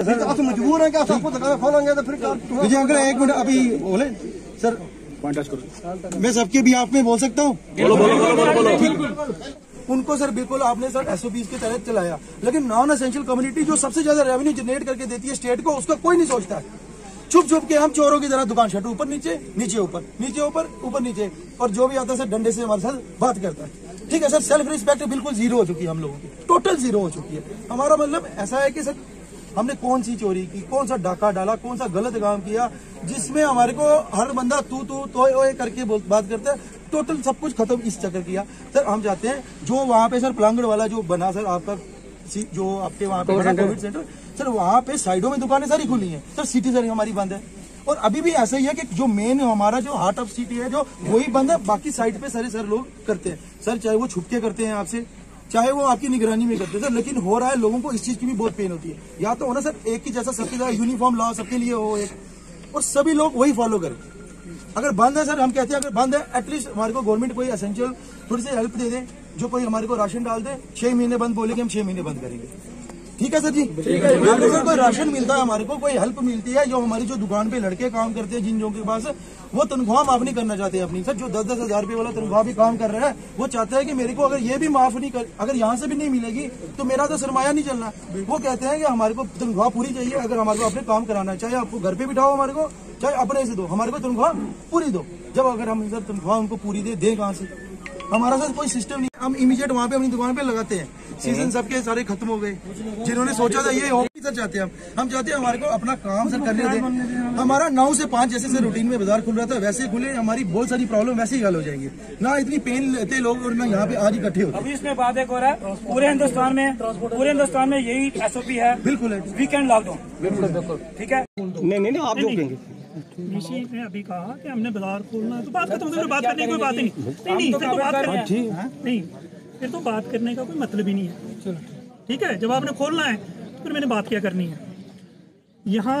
आप मजबूर हैं कि आप आपको दुकान खोलेंगे तो फिर विजय अंकल एक मिनट अभी बोले। सर मैं सबके भी आप में बोल सकता हूँ? उनको सर बिल्कुल आपने सर एसओपी के तहत चलाया। लेकिन नॉन असेंशियल कम्युनिटी जो सबसे ज़्यादा रेवेन्यू जनरेट करके देती है स्टेट को उसका कोई नहीं सोचता है। छुप छुप के हम चोरों की तरह दुकान शटर ऊपर नीचे नीचे ऊपर नीचे ऊपर ऊपर नीचे। और जो भी आता है सर डंडे से हमारे साथ बात करता है। ठीक है सर सेल्फ रिस्पेक्ट बिल्कुल ज़ीरो हो चुकी है हम लोगों की। टोटल ज़ीरो हो चुकी है। हमारा मतलब ऐसा है कि सर हमने कौन सी चोरी की कौन सा डाका डाला कौन सा गलत काम किया जिसमें हमारे को हर बंदा तू तू तो ओए करके बात करता है। टोटल सब कुछ खत्म इस चक्कर किया। सर हम चाहते हैं जो वहाँ पे सर पलांगड़ वाला जो बना सर आपका जो आपके वहाँ पे कोविड सेंटर सर वहाँ पे साइडों में दुकानें सारी खुली हैं। सर सिटी सर हमारी बंद है। और अभी भी ऐसा ही है कि जो मेन हमारा जो हार्ट ऑफ़ सिटी है जो वही बंद है बाकी साइड पे सारे सर लोग करते हैं। सर चाहे वो छुपके करते हैं आपसे। चाहे वो आपकी निगरानी में करते सर लेकिन हो रहा है लोगों को इस चीज़ की भी बहुत पेन होती है। या तो होना सर एक ही जैसा सबके साथ यूनिफॉर्म लाओ सबके लिए हो एक। और सभी लोग वही फॉलो करें। अगर बंद है सर हम कहते हैं अगर बंद है एटलीस्ट हमारे को गवर्नमेंट कोई एसेंशियल थोड़ी सी हेल्प दे दे जो कोई हमारे को राशन डाल दे छह महीने बंद बोले कि हम छह महीने बंद करेंगे। ठीक है सर जी? अगर कोई राशन मिलता है हमारे को कोई हेल्प मिलती है जो हमारी जो दुकान पे लड़के काम करते हैं जिन लोगों के पास वो तनख्वाह माफ़ नहीं करना चाहते अपनी। सर, जो दस दस हज़ार रुपए वाला तनख्वाह भी काम कर रहा है, वो चाहता है कि मेरे को अगर ये भी माफ़ नहीं कर, अगर यहाँ से भी नहीं मिलेगी तो मेरा तो सरमाया नहीं चलना। वो कहते हैं कि हमारे को तनख्वाह पूरी चाहिए, अगर हमारे को अपने काम कराना है, चाहे आपको घर पे बिठाओ हमारे को, चाहे अपने से दो, हमारे को तनख्वाह पूरी दो। जब अगर हम सर तनख्वाह उनको पूरी दे, दें कहाँ से? हमारा सर कोई सिस्टम नहीं। हम इमीडिएट वहाँ पे अपनी दुकान पे लगाते हैं। सीज़न सबके सारे खत्म हो गए। जिन्होंने सोचा था ये सर चाहते हम। हम चाहते हैं हमारे को अपना काम सर करने दें। हमारा नौ से पाँच जैसे सर रूटीन में बाज़ार खुल रहा था वैसे खुले हमारी बहुत सारी प्रॉब्लम वैसे ही हल हो जाएँगी। ना इतनी पेन लेते लोग और ना यहाँ पे आज इकट्ठे होते। अभी इसमें बात एक हो रहा है पूरे हिंदुस्तान में पूरे हिंदुस्तान में यही एसओपी है बिल्कुल है। वीकेंड लॉकडाउन बिल्कुल बिल्कुल। ठीक है? नहीं नहीं आप ऋषि ने अभी कहा कि हमने बाज़ार खोलना है। तो बात खत्म बात करने की कोई बात ही नहीं। नहीं नहीं फिर तो बात करने नहीं फिर तो बात करने का कोई मतलब ही नहीं है। चलो। ठीक है? जब आपने खोलना है तो फिर मैंने बात क्या करनी है? यहाँ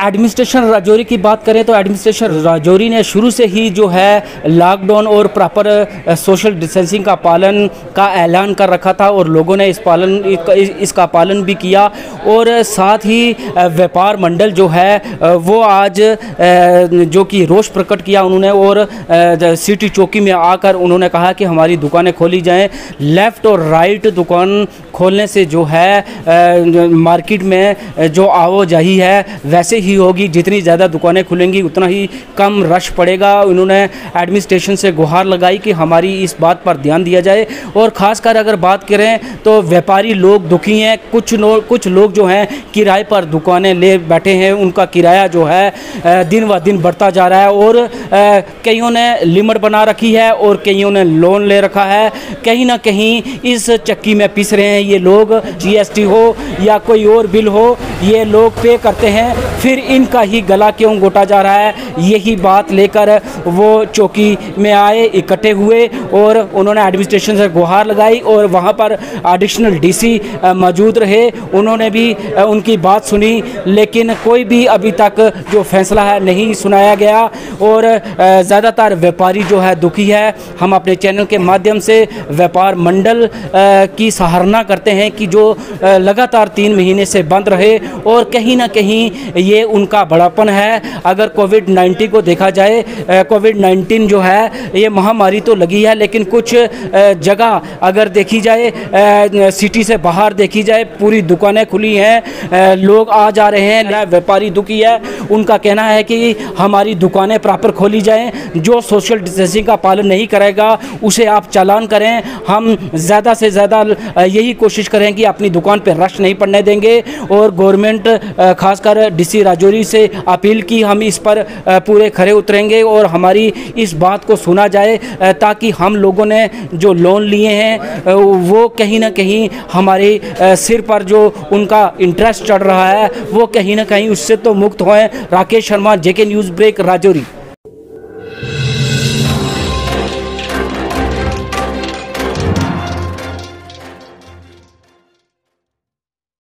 एडमिनिस्ट्रेशन राजौरी की बात करें तो एडमिनिस्ट्रेशन राजौरी ने शुरू से ही जो है लॉकडाउन और प्रॉपर सोशल डिस्टेंसिंग का पालन का ऐलान कर रखा था और लोगों ने इस पालन इसका पालन भी किया। और साथ ही व्यापार मंडल जो है वो आज जो कि रोष प्रकट किया उन्होंने और सिटी चौकी में आकर उन्होंने कहा कि हमारी दुकानें खोली जाएँ। लेफ़्ट और राइट दुकान खोलने से जो है मार्केट में जो आवाजाही है, वैसे ही होगी। जितनी ज़्यादा दुकानें खुलेंगी, उतना ही कम रश पड़ेगा। उन्होंने एडमिनिस्ट्रेशन से गुहार लगाई कि हमारी इस बात पर ध्यान दिया जाए। और ख़ासकर अगर बात करें तो व्यापारी लोग दुखी हैं। कुछ नो, कुछ लोग जो हैं, किराए पर दुकानें ले बैठे हैं। उनका किराया जो है दिन व दिन बढ़ता जा रहा है। और कईयों ने लिमिट बना रखी है और कईयों ने लोन ले रखा है। कहीं ना कहीं इस चक्की में पिस रहे हैं। ये लोग जीएसटी हो या कोई और बिल हो, ये लोग पे करते हैं। फिर इनका ही गला क्यों घोटा जा रहा है? यही बात लेकर वो चौकी में आए, इकट्ठे हुए और उन्होंने एडमिनिस्ट्रेशन से गुहार लगाई और वहाँ पर एडिशनल डीसी मौजूद रहे। उन्होंने भी उनकी बात सुनी, लेकिन कोई भी अभी तक जो फैसला है नहीं सुनाया गया और ज़्यादातर व्यापारी जो है दुखी है। हम अपने चैनल के माध्यम से व्यापार मंडल की सराहना करते हैं कि जो लगातार तीन महीने से बंद रहे और कहीं ना कहीं ये उनका बड़ापन है। अगर कोविड 19 को देखा जाए कोविड 19 जो है, ये महामारी तो लगी है, लेकिन कुछ जगह अगर देखी जाए सिटी से बाहर देखी जाए, पूरी दुकानें खुली हैं लोग आ जा रहे हैं व्यापारी दुखी है। उनका कहना है कि हमारी दुकानें प्रॉपर खोली जाएँ, जो सोशल डिस्टेंसिंग का पालन नहीं करेगा, उसे आप चालान करें। हम ज़्यादा से ज़्यादा यही कोशिश करें कि अपनी दुकान पर रश नहीं पड़ने देंगे। और गवर्नमेंट खासकर डीसी राजौरी से अपील की हम इस पर पूरे खड़े उतरेंगे और हमारी इस बात को सुना जाए ताकि हम लोगों ने जो लोन लिए हैं वो कहीं ना कहीं हमारे सिर पर जो उनका इंटरेस्ट चढ़ रहा है, वो कहीं ना कहीं उससे तो मुक्त हों Rakesh Sharma, JK news break, Rajouri.